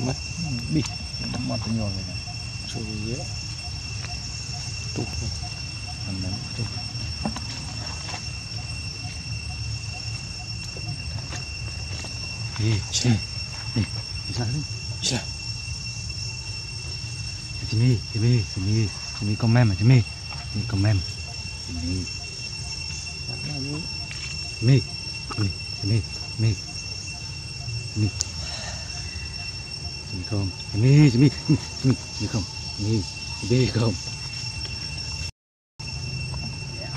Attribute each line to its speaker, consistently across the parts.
Speaker 1: mất.
Speaker 2: Đi mọt cái nhồi này
Speaker 1: rồi dễ tụ
Speaker 2: ăn nấm đi đi đi đi đi ra đi.
Speaker 1: Chà.
Speaker 2: Jimmy, Jimmy, Jimmy, Jimmy comment mà Jimmy, Jimmy comment, Jimmy, Jimmy, Jimmy, Jimmy, Jimmy, 밀검 밀, 밀, 밀, 밀검 밀, 밀검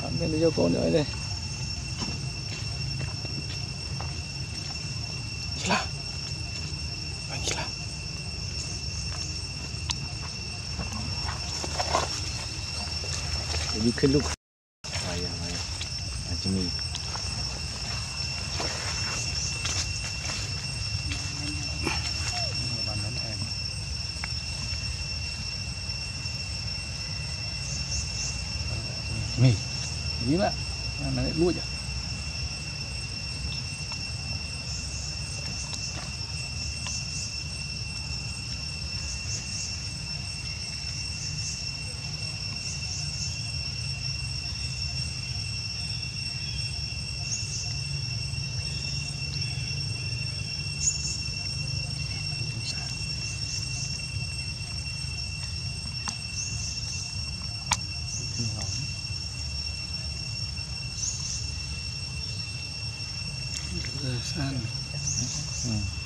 Speaker 2: 한 bên cho con nữa đây
Speaker 1: là anh là
Speaker 2: you can look 아야 아야 아침이 viva,
Speaker 1: aleluya. the
Speaker 2: hmm.
Speaker 1: sun.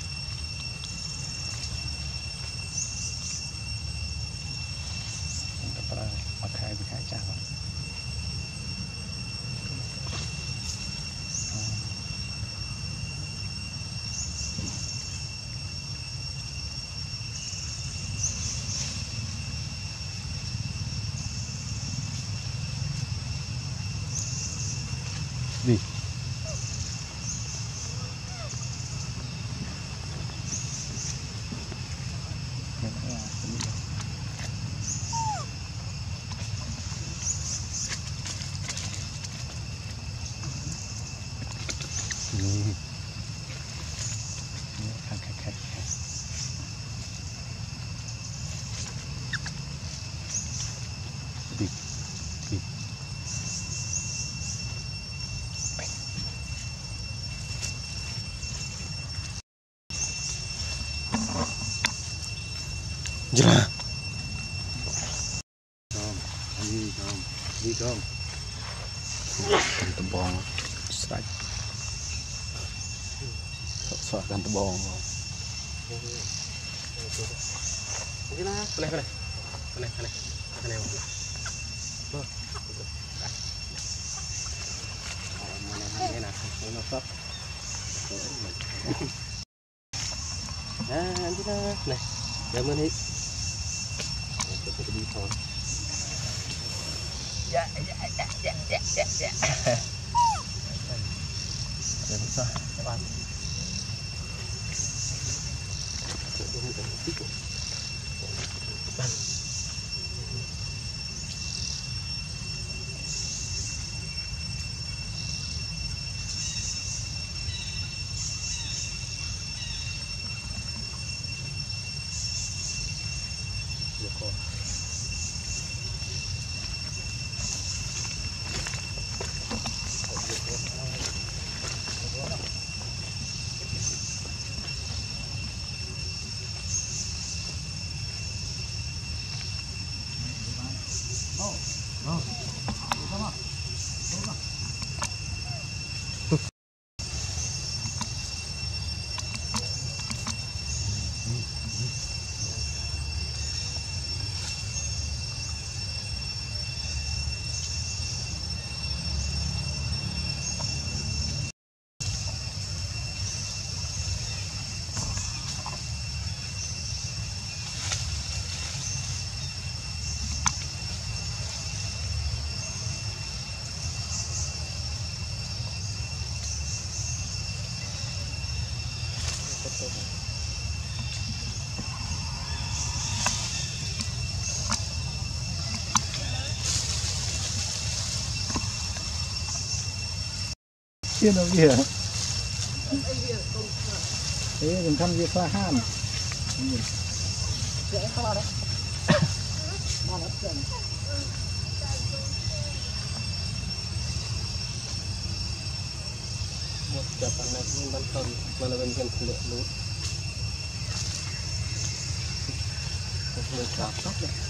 Speaker 1: jerah boleh boleh boleh boleh Nah, nanti lah. Nah, zaman ini Thôi.
Speaker 2: Ya, ya, ya, ya, ya, ya, ya. Để một sao, các Chưa đâu kìa. Đấy, đừng thăm gì pha ham
Speaker 3: dễ không vào đấy. Mà nó chuyện
Speaker 1: một là bên một người đấy